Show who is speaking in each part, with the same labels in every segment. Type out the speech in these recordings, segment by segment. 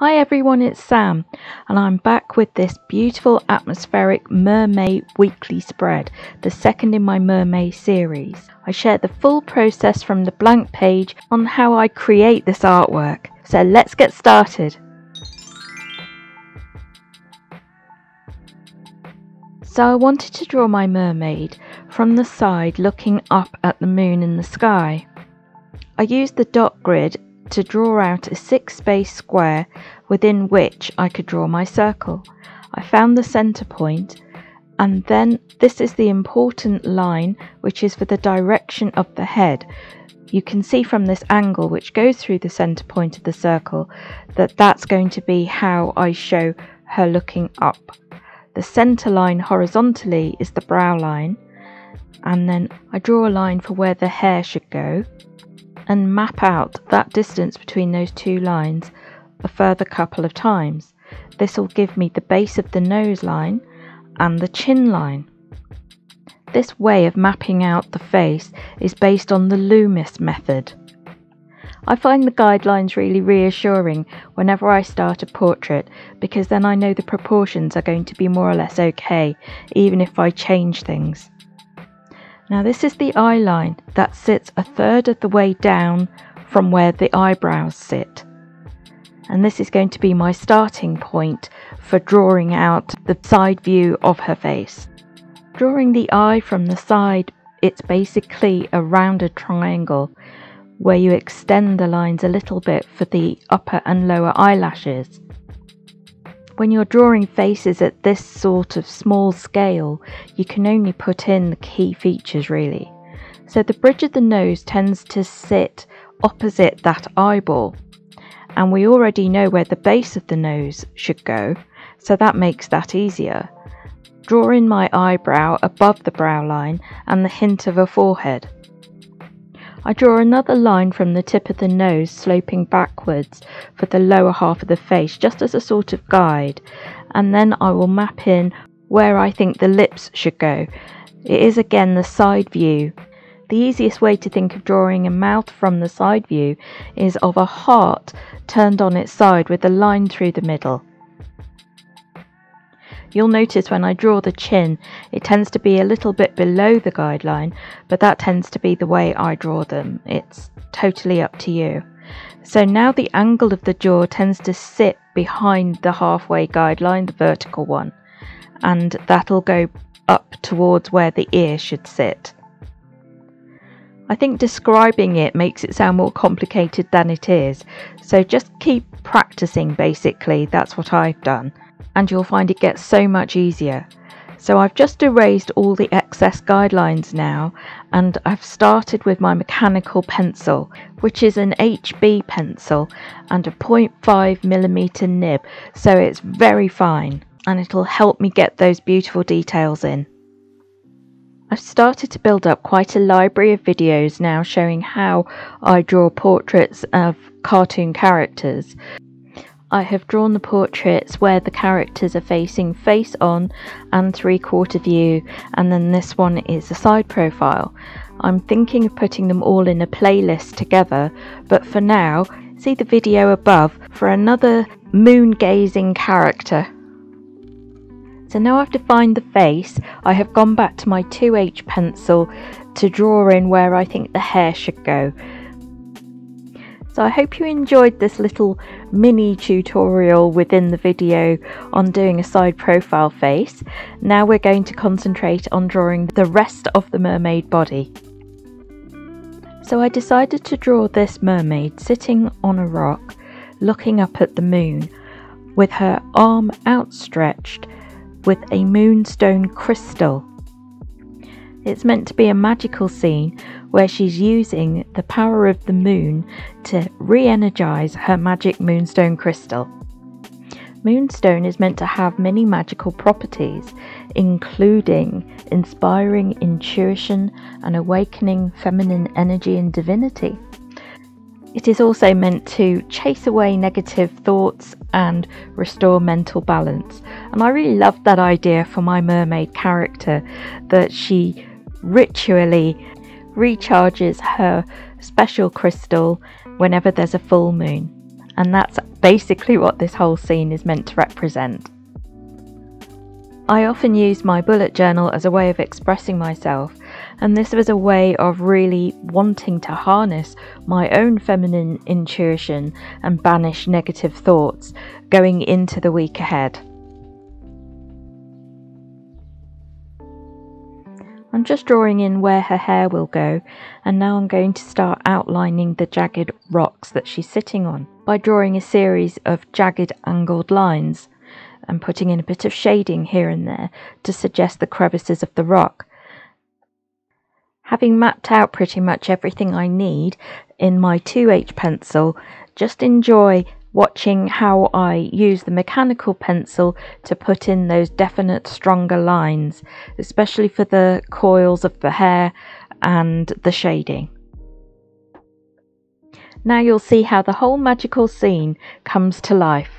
Speaker 1: Hi everyone, it's Sam, and I'm back with this beautiful atmospheric mermaid weekly spread, the second in my mermaid series. I share the full process from the blank page on how I create this artwork. So let's get started. So I wanted to draw my mermaid from the side looking up at the moon in the sky. I used the dot grid to draw out a six space square within which I could draw my circle. I found the center point and then this is the important line which is for the direction of the head. You can see from this angle which goes through the center point of the circle that that's going to be how I show her looking up. The center line horizontally is the brow line and then I draw a line for where the hair should go and map out that distance between those two lines a further couple of times. This will give me the base of the nose line and the chin line. This way of mapping out the face is based on the Loomis method. I find the guidelines really reassuring whenever I start a portrait because then I know the proportions are going to be more or less okay, even if I change things. Now this is the eye line that sits a third of the way down from where the eyebrows sit. And this is going to be my starting point for drawing out the side view of her face. Drawing the eye from the side, it's basically a rounded triangle where you extend the lines a little bit for the upper and lower eyelashes when you're drawing faces at this sort of small scale, you can only put in the key features really. So the bridge of the nose tends to sit opposite that eyeball, and we already know where the base of the nose should go, so that makes that easier. Draw in my eyebrow above the brow line and the hint of a forehead. I draw another line from the tip of the nose sloping backwards for the lower half of the face just as a sort of guide and then I will map in where I think the lips should go. It is again the side view. The easiest way to think of drawing a mouth from the side view is of a heart turned on its side with a line through the middle. You'll notice when I draw the chin, it tends to be a little bit below the guideline, but that tends to be the way I draw them. It's totally up to you. So now the angle of the jaw tends to sit behind the halfway guideline, the vertical one, and that'll go up towards where the ear should sit. I think describing it makes it sound more complicated than it is, so just keep practicing basically, that's what I've done and you'll find it gets so much easier. So I've just erased all the excess guidelines now and I've started with my mechanical pencil which is an HB pencil and a 0.5 millimeter nib so it's very fine and it'll help me get those beautiful details in. I've started to build up quite a library of videos now showing how I draw portraits of cartoon characters I have drawn the portraits where the characters are facing face on and three quarter view, and then this one is a side profile. I'm thinking of putting them all in a playlist together, but for now, see the video above for another moon gazing character. So now I've defined the face, I have gone back to my 2H pencil to draw in where I think the hair should go. So I hope you enjoyed this little mini tutorial within the video on doing a side profile face. Now we're going to concentrate on drawing the rest of the mermaid body. So I decided to draw this mermaid sitting on a rock looking up at the moon with her arm outstretched with a moonstone crystal it's meant to be a magical scene where she's using the power of the moon to re energize her magic moonstone crystal. Moonstone is meant to have many magical properties, including inspiring intuition and awakening feminine energy and divinity. It is also meant to chase away negative thoughts and restore mental balance. And I really loved that idea for my mermaid character that she ritually recharges her special crystal whenever there's a full moon. and that's basically what this whole scene is meant to represent. I often use my bullet journal as a way of expressing myself, and this was a way of really wanting to harness my own feminine intuition and banish negative thoughts going into the week ahead. I'm just drawing in where her hair will go and now I'm going to start outlining the jagged rocks that she's sitting on by drawing a series of jagged angled lines and putting in a bit of shading here and there to suggest the crevices of the rock. Having mapped out pretty much everything I need in my 2H pencil, just enjoy watching how I use the mechanical pencil to put in those definite stronger lines, especially for the coils of the hair and the shading. Now you'll see how the whole magical scene comes to life.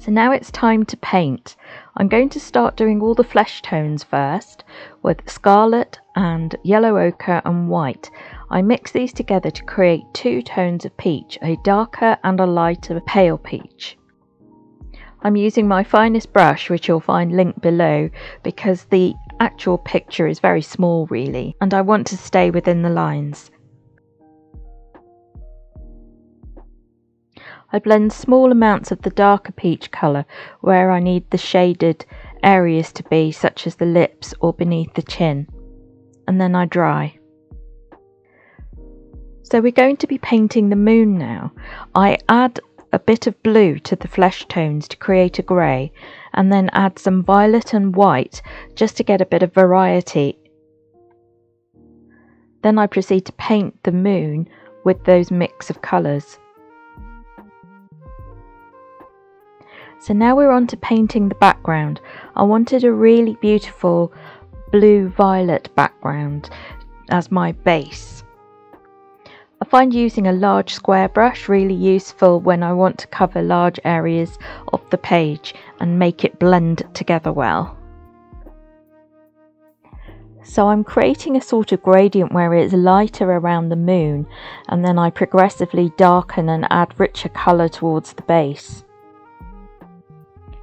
Speaker 1: So now it's time to paint. I'm going to start doing all the flesh tones first with scarlet and yellow ochre and white. I mix these together to create two tones of peach, a darker and a lighter pale peach. I'm using my finest brush, which you'll find linked below, because the actual picture is very small really, and I want to stay within the lines. I blend small amounts of the darker peach colour where I need the shaded areas to be, such as the lips or beneath the chin, and then I dry. So we're going to be painting the moon now. I add a bit of blue to the flesh tones to create a grey, and then add some violet and white just to get a bit of variety. Then I proceed to paint the moon with those mix of colours. So now we're on to painting the background. I wanted a really beautiful blue violet background as my base. I find using a large square brush really useful when I want to cover large areas of the page and make it blend together well. So I'm creating a sort of gradient where it's lighter around the moon and then I progressively darken and add richer colour towards the base.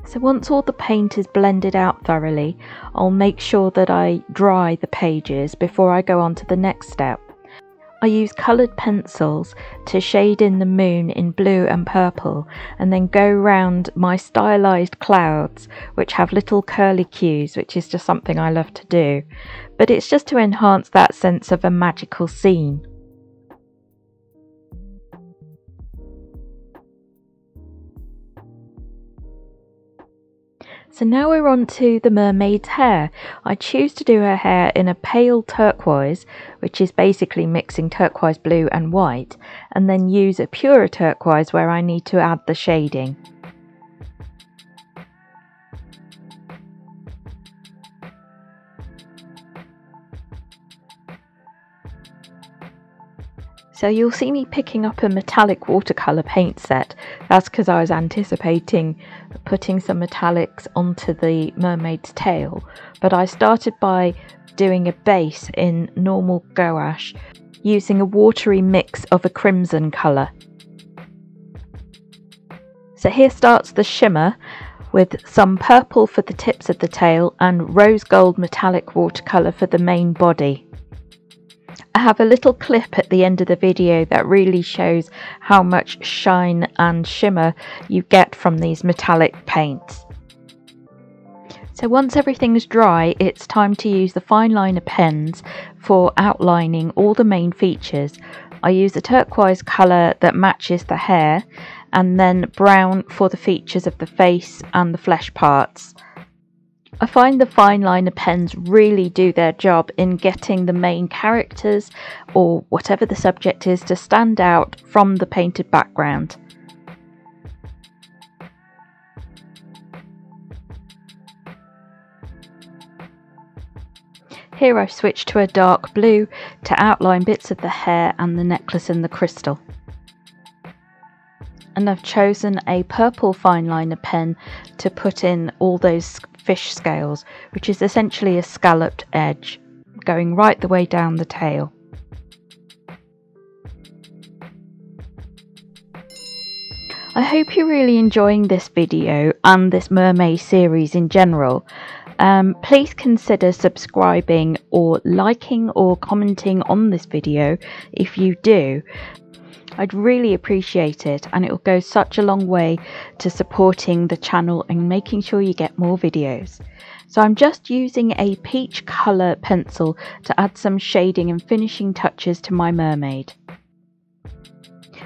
Speaker 1: So once all the paint is blended out thoroughly, I'll make sure that I dry the pages before I go on to the next step. I use coloured pencils to shade in the moon in blue and purple and then go round my stylised clouds which have little curly cues which is just something I love to do but it's just to enhance that sense of a magical scene. So now we're on to the mermaid's hair. I choose to do her hair in a pale turquoise, which is basically mixing turquoise blue and white, and then use a purer turquoise where I need to add the shading. So you'll see me picking up a metallic watercolour paint set. That's because I was anticipating putting some metallics onto the mermaid's tail. But I started by doing a base in normal gouache using a watery mix of a crimson colour. So here starts the shimmer with some purple for the tips of the tail and rose gold metallic watercolour for the main body. I have a little clip at the end of the video that really shows how much shine and shimmer you get from these metallic paints. So once everything is dry, it's time to use the fine liner pens for outlining all the main features. I use a turquoise colour that matches the hair and then brown for the features of the face and the flesh parts. I find the fine liner pens really do their job in getting the main characters or whatever the subject is to stand out from the painted background. Here I've switched to a dark blue to outline bits of the hair and the necklace and the crystal. And I've chosen a purple fine liner pen to put in all those fish scales, which is essentially a scalloped edge, going right the way down the tail. I hope you're really enjoying this video and this mermaid series in general. Um, please consider subscribing or liking or commenting on this video if you do. I'd really appreciate it and it will go such a long way to supporting the channel and making sure you get more videos. So I'm just using a peach colour pencil to add some shading and finishing touches to my mermaid.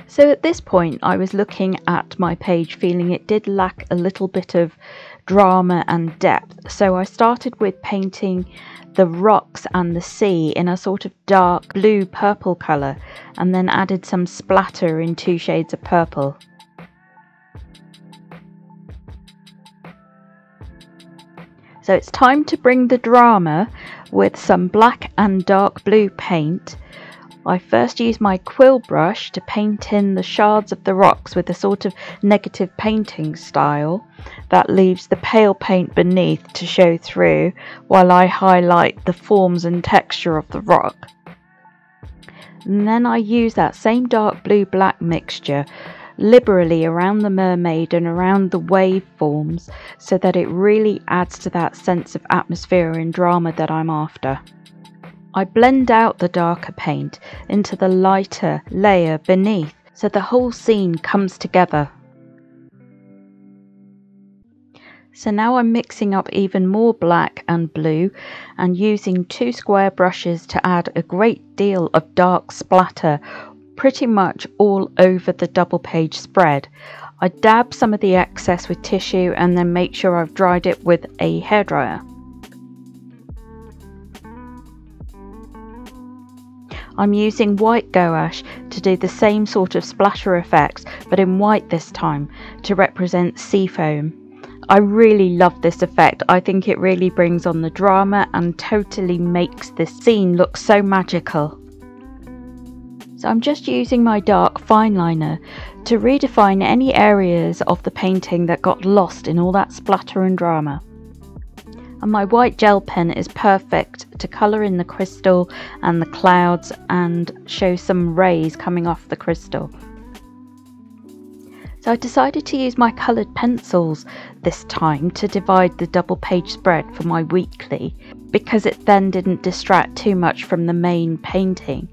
Speaker 1: So at this point I was looking at my page feeling it did lack a little bit of drama and depth. So I started with painting the rocks and the sea in a sort of dark blue purple colour and then added some splatter in two shades of purple. So it's time to bring the drama with some black and dark blue paint I first use my quill brush to paint in the shards of the rocks with a sort of negative painting style that leaves the pale paint beneath to show through while I highlight the forms and texture of the rock. And then I use that same dark blue black mixture liberally around the mermaid and around the waveforms so that it really adds to that sense of atmosphere and drama that I'm after. I blend out the darker paint into the lighter layer beneath so the whole scene comes together. So now I'm mixing up even more black and blue and using two square brushes to add a great deal of dark splatter pretty much all over the double page spread. I dab some of the excess with tissue and then make sure I've dried it with a hairdryer. I'm using white gouache to do the same sort of splatter effects but in white this time to represent sea foam. I really love this effect. I think it really brings on the drama and totally makes this scene look so magical. So I'm just using my dark fine liner to redefine any areas of the painting that got lost in all that splatter and drama and my white gel pen is perfect to colour in the crystal and the clouds and show some rays coming off the crystal. So I decided to use my coloured pencils this time to divide the double page spread for my weekly because it then didn't distract too much from the main painting.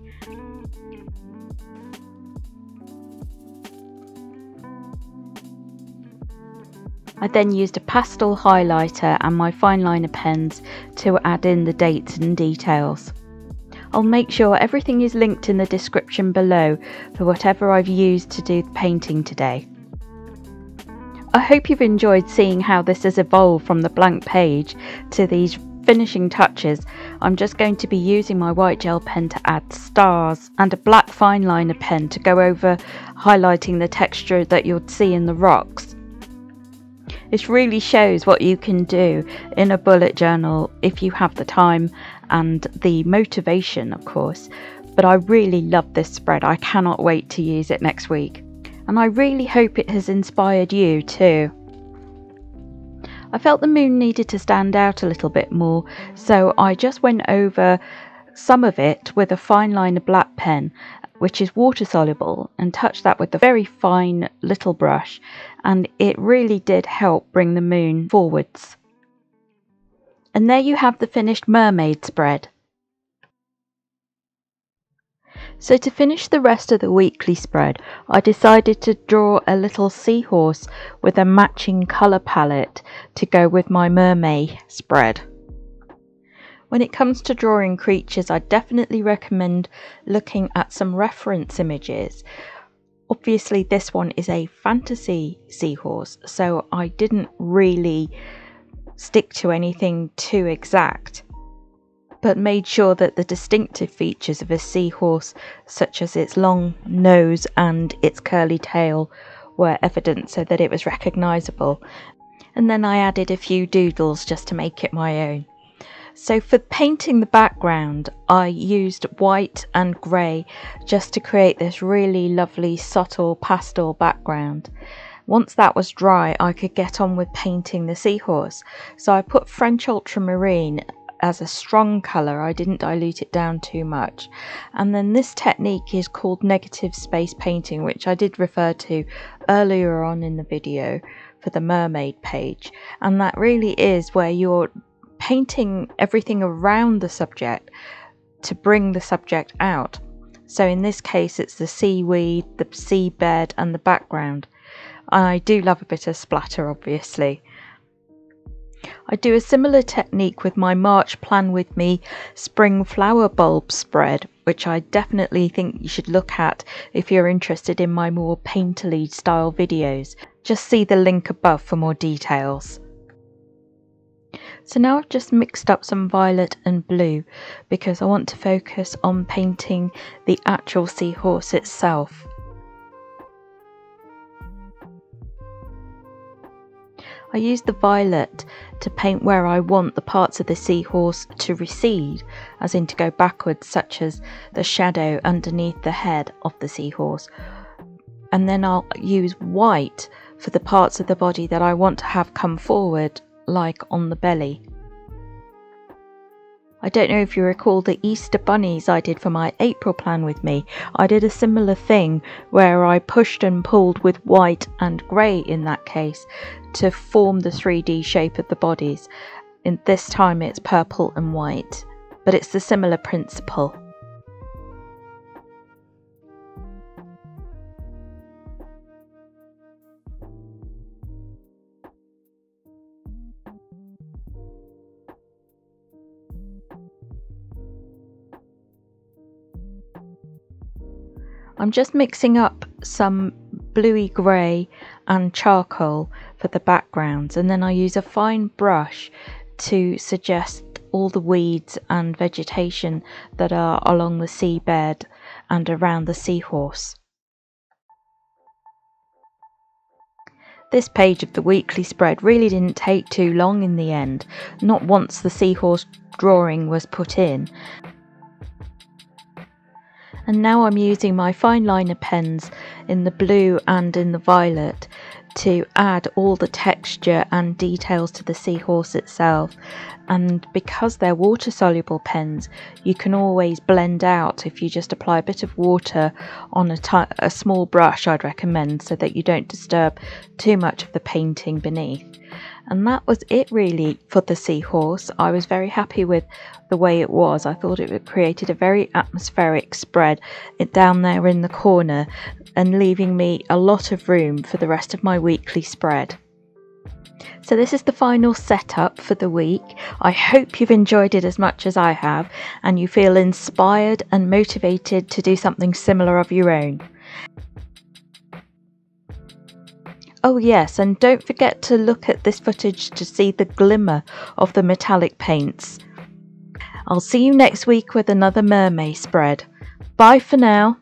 Speaker 1: I then used a pastel highlighter and my fine liner pens to add in the dates and details. I'll make sure everything is linked in the description below for whatever I've used to do the painting today. I hope you've enjoyed seeing how this has evolved from the blank page to these finishing touches. I'm just going to be using my white gel pen to add stars and a black fine liner pen to go over highlighting the texture that you'll see in the rocks. This really shows what you can do in a bullet journal if you have the time and the motivation, of course. But I really love this spread. I cannot wait to use it next week. And I really hope it has inspired you too. I felt the moon needed to stand out a little bit more, so I just went over some of it with a fine liner black pen which is water soluble, and touch that with a very fine little brush, and it really did help bring the moon forwards. And there you have the finished mermaid spread. So to finish the rest of the weekly spread, I decided to draw a little seahorse with a matching colour palette to go with my mermaid spread. When it comes to drawing creatures, I definitely recommend looking at some reference images. Obviously, this one is a fantasy seahorse, so I didn't really stick to anything too exact, but made sure that the distinctive features of a seahorse, such as its long nose and its curly tail, were evident so that it was recognizable. And then I added a few doodles just to make it my own. So for painting the background, I used white and grey just to create this really lovely subtle pastel background. Once that was dry, I could get on with painting the seahorse. So I put French ultramarine as a strong colour, I didn't dilute it down too much. And then this technique is called negative space painting, which I did refer to earlier on in the video for the mermaid page. And that really is where you're painting everything around the subject to bring the subject out. So in this case, it's the seaweed, the seabed, and the background. I do love a bit of splatter, obviously. I do a similar technique with my March Plan With Me spring flower bulb spread, which I definitely think you should look at if you're interested in my more painterly style videos. Just see the link above for more details. So now I've just mixed up some violet and blue because I want to focus on painting the actual seahorse itself. I use the violet to paint where I want the parts of the seahorse to recede, as in to go backwards, such as the shadow underneath the head of the seahorse. And then I'll use white for the parts of the body that I want to have come forward, like on the belly. I don't know if you recall the Easter bunnies I did for my April plan with me. I did a similar thing where I pushed and pulled with white and grey in that case to form the 3D shape of the bodies. In this time it's purple and white, but it's the similar principle. I'm just mixing up some bluey grey and charcoal for the backgrounds and then I use a fine brush to suggest all the weeds and vegetation that are along the seabed and around the seahorse. This page of the weekly spread really didn't take too long in the end, not once the seahorse drawing was put in, and now I'm using my fine liner pens in the blue and in the violet to add all the texture and details to the seahorse itself and because they're water soluble pens you can always blend out if you just apply a bit of water on a, a small brush I'd recommend so that you don't disturb too much of the painting beneath and that was it really for the seahorse. I was very happy with the way it was. I thought it created a very atmospheric spread down there in the corner and leaving me a lot of room for the rest of my weekly spread. So, this is the final setup for the week. I hope you've enjoyed it as much as I have and you feel inspired and motivated to do something similar of your own. Oh, yes, and don't forget to look at this footage to see the glimmer of the metallic paints. I'll see you next week with another mermaid spread. Bye for now.